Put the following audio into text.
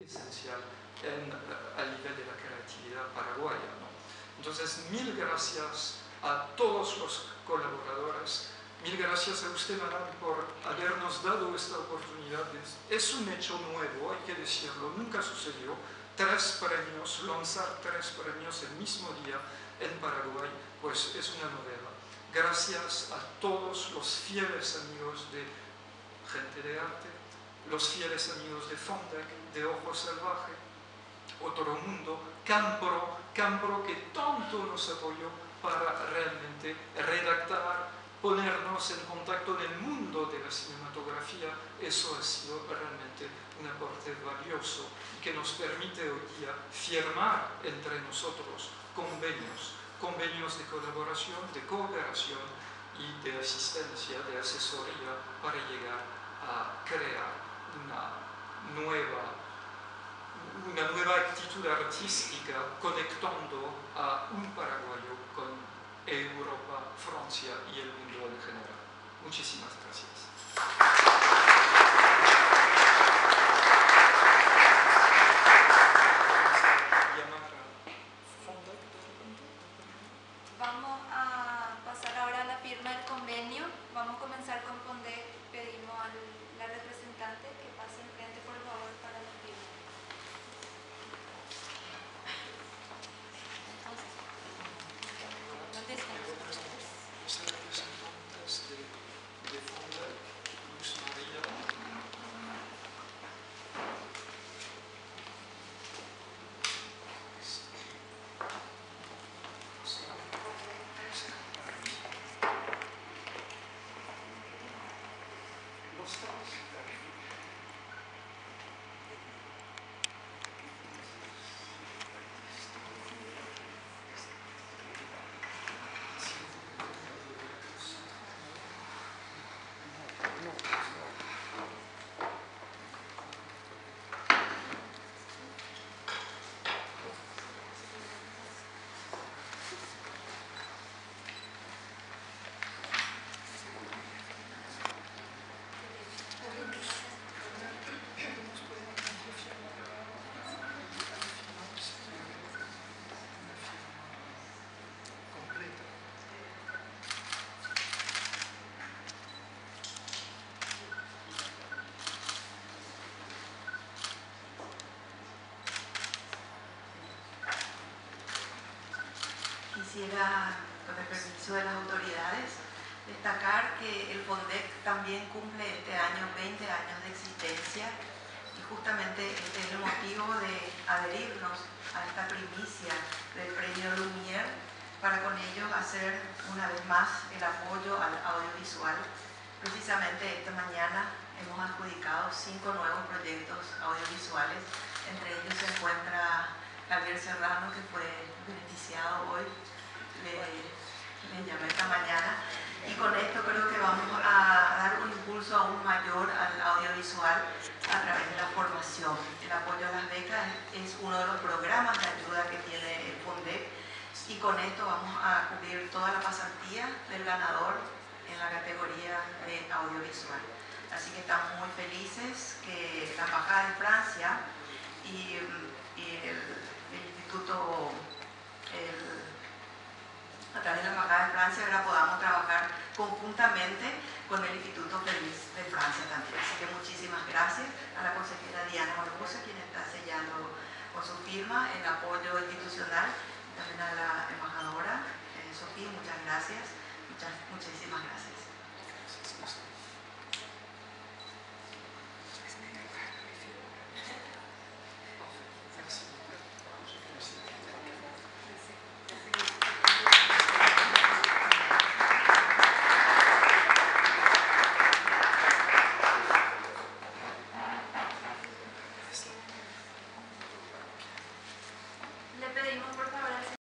esencial en, a nivel de la creatividad paraguaya. Entonces, mil gracias a todos los colaboradores. Mil gracias a usted, Madame, por habernos dado esta oportunidad. Es un hecho nuevo, hay que decirlo, nunca sucedió. Tres premios, lanzar tres premios el mismo día en Paraguay, pues es una novela. Gracias a todos los fieles amigos de Gente de Arte, los fieles amigos de Fondec, de Ojo Salvaje, Otro Mundo, Campro, Campro que tanto nos apoyó para realmente redactar, ponernos en contacto en el mundo de la cinematografía, eso ha sido realmente un aporte valioso que nos permite hoy día firmar entre nosotros convenios, convenios de colaboración, de cooperación y de asistencia, de asesoría para llegar a crear una nueva, una nueva actitud artística conectando a un paraguayo con Europa, Francia y el mundo en general. 뭐. Quisiera, con el permiso de las autoridades, destacar que el FONDEC también cumple este año 20 años de existencia y justamente este es el motivo de adherirnos a esta primicia del premio Lumière para con ello hacer una vez más el apoyo al audiovisual. Precisamente esta mañana hemos adjudicado cinco nuevos proyectos audiovisuales, entre ellos se encuentra Javier Serrano, que fue beneficiado hoy, le llamé esta mañana, y con esto creo que vamos a dar un impulso aún mayor al audiovisual a través de la formación. El apoyo a las becas es uno de los programas de ayuda que tiene el FONDEC y con esto vamos a cubrir toda la pasantía del ganador en la categoría de audiovisual. Así que estamos muy felices que la Embajada de Francia y, y el, el Instituto, a través de la Embajada de Francia, ahora podamos trabajar conjuntamente con el Instituto Feliz de Francia también. Así que muchísimas gracias a la consejera Diana Barbosa, quien está sellando con su firma el apoyo institucional, también a la embajadora eh, Sofía, muchas gracias, muchas, muchísimas gracias.